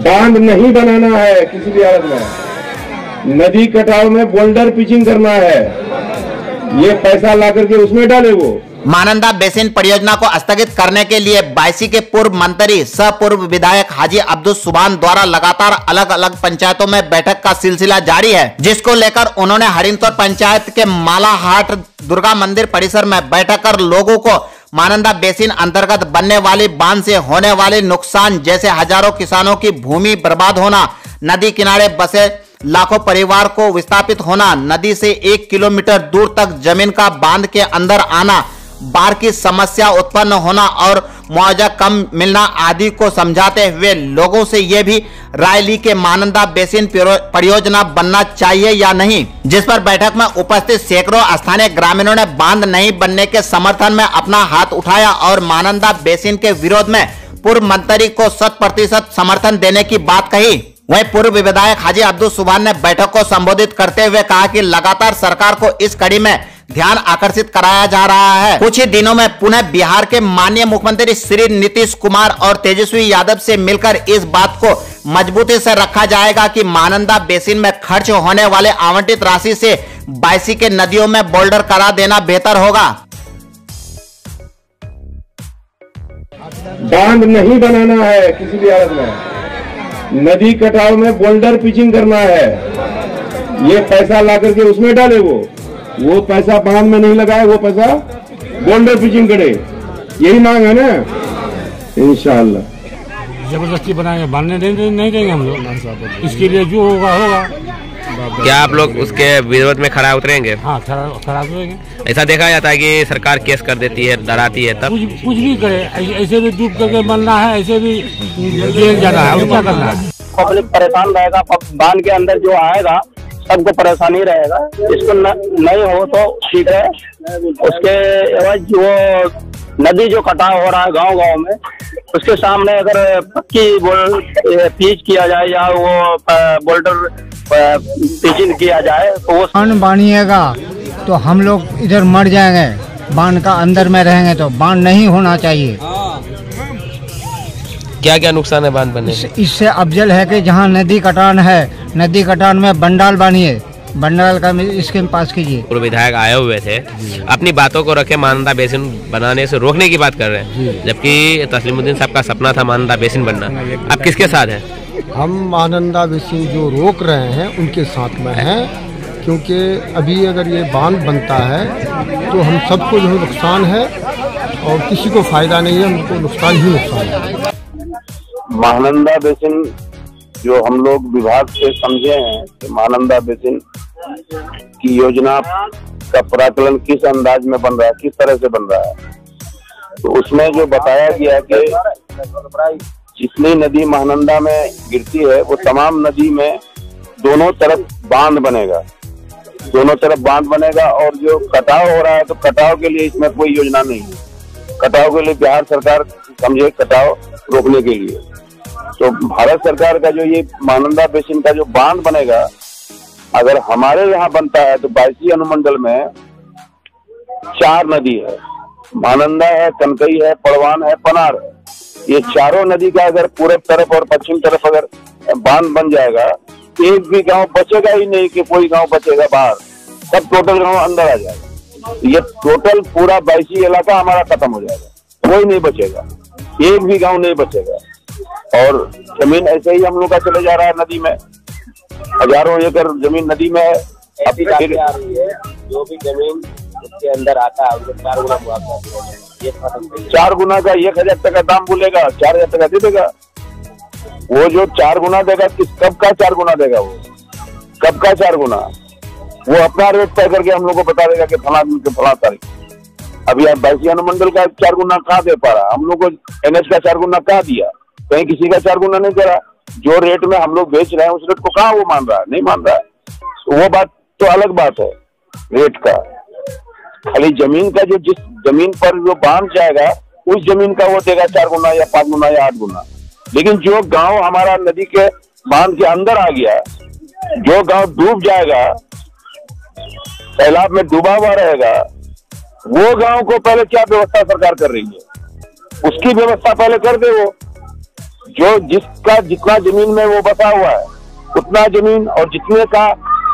बाँध नहीं बनाना है किसी भी हालत में। नदी कटाव में बोल्डर पिचिंग करना है। ये पैसा ला करके उसमें डाले वो। मानंदा बेसिन परियोजना को स्थगित करने के लिए बाईसी के पूर्व मंत्री सह पूर्व विधायक हाजी अब्दुल सुबान द्वारा लगातार अलग अलग पंचायतों में बैठक का सिलसिला जारी है, जिसको लेकर उन्होंने हरिंदौर पंचायत के मालाहाट दुर्गा मंदिर परिसर में बैठक कर लोगों को मानंदा बेसिन अंतर्गत बनने वाली बाँध से होने वाले नुकसान जैसे हज़ारों किसानों की भूमि बर्बाद होना, नदी किनारे बसे लाखों परिवार को विस्थापित होना, नदी से एक किलोमीटर दूर तक ज़मीन का बाँध के अंदर आना, बाढ़ की समस्या उत्पन्न होना और मुआवजा कम मिलना आदि को समझाते हुए लोगों से ये भी राय ली के मानंदा बेसिन परियोजना बनना चाहिए या नहीं, जिस पर बैठक में उपस्थित सैकड़ों स्थानीय ग्रामीणों ने बाँध नहीं बनने के समर्थन में अपना हाथ उठाया और मानंदा बेसिन के विरोध में पूर्व मंत्री को शत प्रतिशत समर्थन देने की बात कही। वहीं पूर्व विधायक हाजी अब्दुल सुबहान ने बैठक को संबोधित करते हुए कहा कि लगातार सरकार को इस कड़ी में ध्यान आकर्षित कराया जा रहा है। कुछ ही दिनों में पुनः बिहार के माननीय मुख्यमंत्री श्री नीतीश कुमार और तेजस्वी यादव से मिलकर इस बात को मजबूती से रखा जाएगा कि मानंदा बेसिन में खर्च होने वाले आवंटित राशि से बाईसी के नदियों में बोल्डर करा देना बेहतर होगा। बाँध नहीं बनाना है किसी भी हालत में। नदी कटाव में बोल्डर पिचिंग करना है। ये पैसा ला करके उसमें डाले वो। वो पैसा बाँध में नहीं लगाए वो पैसा बोल्डर पिचिंग करे। यही मांग है ना? इनशाला ज़बरदस्ती बनाएँगे बांधने नहीं, नहीं देंगे हम लोग। इसके लिए जो होगा होगा। क्या आप लोग उसके विरोध में खड़ा उतरेंगे? हाँ खड़ा खड़ा उतरेंगे। ऐसा देखा जाता है कि सरकार केस कर देती है डराती है तब कुछ कुछ भी करे ऐसे भी डूब करके बनना है ऐसे भी जेल जाना है करना है? पब्लिक परेशान रहेगा बाँध के अंदर जो आएगा सबको परेशानी रहेगा। इसको न, नहीं हो तो ठीक है। उसके एवज वो नदी जो कटाव हो रहा है गाँव गाँव में उसके सामने अगर पक्की बोल पीच किया जाए या वो बोल्डर पिचिंग किया जाए तो वो बाँध बानिएगा तो हम लोग इधर मर जाएँगे। बाँध का अंदर में रहेंगे तो बाँध नहीं होना चाहिए। क्या क्या नुकसान है बाँध बनने इस, इससे अफजल है कि जहाँ नदी कटान है नदी कटान में बंडाल बानिए बंडाल का स्कीम पास कीजिए। पूर्व विधायक आए हुए थे। अपनी बातों को रखे मानंदा बेसिन बनाने से रोकने की बात कर रहे हैं। जबकि तस्लीमुद्दीन साहब का सपना था मानंदा बेसिन बनना। आप किसके साथ है? हम मानंदा बेसिन जो रोक रहे हैं उनके साथ में हैं। क्योंकि अभी अगर ये बाँध बनता है तो हम सबको जो नुकसान है और किसी को फ़ायदा नहीं है उनको नुकसान ही नुकसान है। महानंदा बेसिन जो हम लोग विभाग से समझे हैं कि महानंदा बेसिन, की योजना का प्राकलन किस अंदाज में बन रहा है, किस तरह से बन रहा है। तो उसमें जो बताया गया कि जितनी नदी महानंदा में गिरती है, वो तमाम नदी में दोनों तरफ़ बाँध बनेगा। दोनों तरफ़ बाँध बनेगा और जो कटाव हो रहा है तो कटाव के लिए इसमें कोई योजना नहीं है। कटाव के लिए बिहार सरकार समझे कटाव रोकने के लिए। तो भारत सरकार का जो ये मानंदा बेसिन का जो बाँध बनेगा, अगर हमारे यहाँ बनता है तो बाईसी अनुमंडल में चार नदी है। मानंदा है, कनकई है, पड़वान है, पनार है। ये चारों नदी का अगर पूरब तरफ़ और पश्चिम तरफ़ अगर बाँध बन जाएगा, एक भी गाँव बचेगा ही नहीं कि कोई गाँव बचेगा बाहर। सब टोटल गाँव अंदर आ जाएगा। ये टोटल पूरा बाईसी इलाका हमारा खत्म हो जाएगा। कोई नहीं बचेगा। एक भी गाँव नहीं बचेगा। और ज़मीन ऐसे ही हम लोग का चले जा रहा है नदी में। हज़ारों एकड़ ज़मीन नदी में है। अब फिर जो भी ज़मीन उसके अंदर आता है उसको चार गुना मुआवजा चार गुना का एक हज़ार टका दाम बोलेगा चार हज़ार टका दे देगा। वो जो चार गुना देगा किस कब का चार गुना देगा वो? कब का चार गुना? वो अपना रेट तय करके हम लोग को बता देगा कि फला दिन के फला तारीख। अभी आप बाईसी अनुमंडल का चार गुना कहाँ दे पा रहा? हम लोग को एनएच का चार गुना कहाँ दिया? कहीं किसी का चार गुना नहीं करा। जो रेट में हम लोग बेच रहे हैं, उस रेट को कहा वो मान रहा है? नहीं मान रहा है। वो बात तो अलग बात है रेट का। खाली ज़मीन का जो जिस ज़मीन पर जो बाँध जाएगा, उस ज़मीन का वो देगा चार गुना या पाँच गुना या आठ गुना। लेकिन जो गाँव हमारा नदी के बाँध के अंदर आ गया, जो गाँव डूब जाएगा सैलाब में डूबा हुआ रहेगा, वो गाँव को पहले क्या व्यवस्था सरकार कर रही है? उसकी व्यवस्था पहले कर दे वो। जो जिसका जितना ज़मीन में वो बसा हुआ है, उतना ज़मीन और जितने का,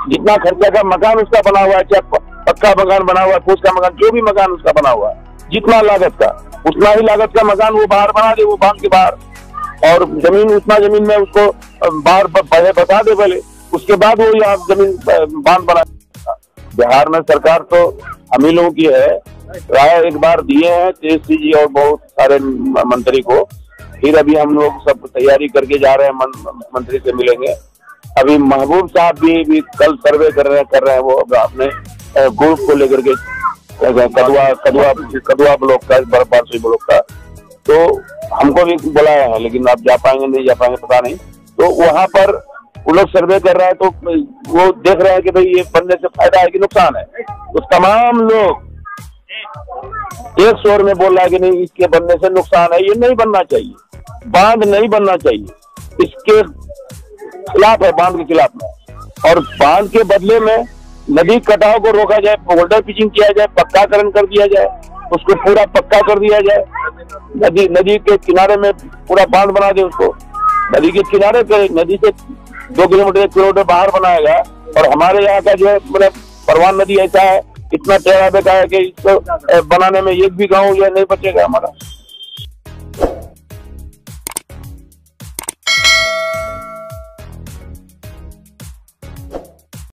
जितना खर्चा का मकान उसका बना हुआ है, चाहे पक्का मकान बना हुआ है, फूस का मकान, जो भी मकान उसका बना हुआ है, जितना लागत का, उतना ही लागत का मकान वो बाहर बना दे, वो बाँध के बाहर। और ज़मीन, उतना ज़मीन में उसको बाहर पहले बता दे पहले, उसके बाद वो यहाँ ज़मीन बाँध बना बिहार में सरकार तो लोगों की है, राय एक बार दिए हैं तेजसी जी और बहुत सारे मंत्री को फिर अभी हम लोग सब तैयारी करके जा रहे हैं मन- मंत्री से मिलेंगे। अभी महबूब साहब भी, भी कल सर्वे कर रहे कर रहे हैं वो अपने ग्रुप को लेकर के कदुआ कदुआ कदुआ ब्लॉक का बर्फारसोई ब्लॉक का। तो हमको भी बुलाया है लेकिन आप जा पाएँगे नहीं जा पाएँगे पता नहीं। तो वहाँ पर वो लोग सर्वे कर रहा है तो वो देख रहे हैं कि भाई ये बनने से फ़ायदा है कि नुकसान है। तो तमाम लोग एक शोर में बोल रहा है कि नहीं इसके बनने से नुकसान है ये नहीं बनना चाहिए। बाँध नहीं बनना चाहिए। इसके खिलाफ है, बाँध के खिलाफ में और बाँध के बदले में नदी कटाव को रोका जाए बोल्डर पिचिंग किया जाए, पक्काकरण कर दिया जाए, उसको पूरा पक्का कर दिया जाए। नदी नदी के किनारे में पूरा बाँध बना दे उसको। नदी के किनारे पे, नदी से दो किलोमीटर, एक किलोमीटर बाहर बनाएगा। और हमारे यहाँ का जो है मतलब परवान नदी ऐसा है, इतना टेढ़ा बेटा है कि इसको बनाने में एक भी गाँव जो नहीं बचेगा हमारा।